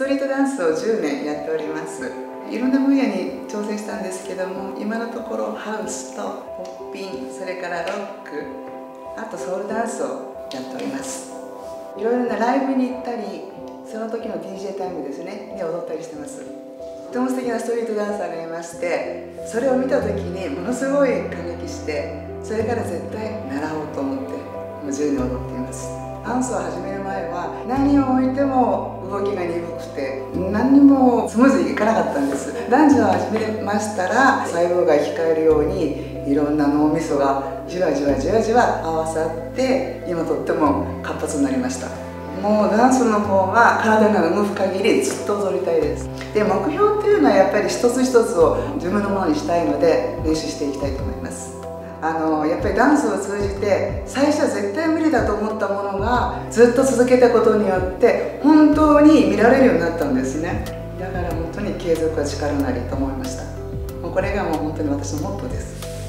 トリートダンスを10年やっております。いろんな分野に挑戦したんですけども今のところハウスとポッピンそれからロックあとソウルダンスをやっております。いろいろなライブに行ったりその時の DJ タイムですねで踊ったりしてます。とても素敵なストリートダンサーがいましてそれを見た時にものすごい感激してそれから絶対習おうと思ってもう10年踊っています。ダンスを始める前は何を置いても動きが鈍くて何にもスムーズにいかなかったんです。ダンスを始めましたら細胞が生き返るようにいろんな脳みそがじわじわじわじわ合わさって今とっても活発になりました。もうダンスの方は体が動く限りずっと踊りたいです。で目標っていうのはやっぱり一つ一つを自分のものにしたいので練習していきたいと思います。あのやっぱりダンスを通じて最初は絶対無理だと思ったものがずっと続けたことによって本当に見られるようになったんですね。だから本当に継続は力なりと思いました。もうこれがもう本当に私のモットーです。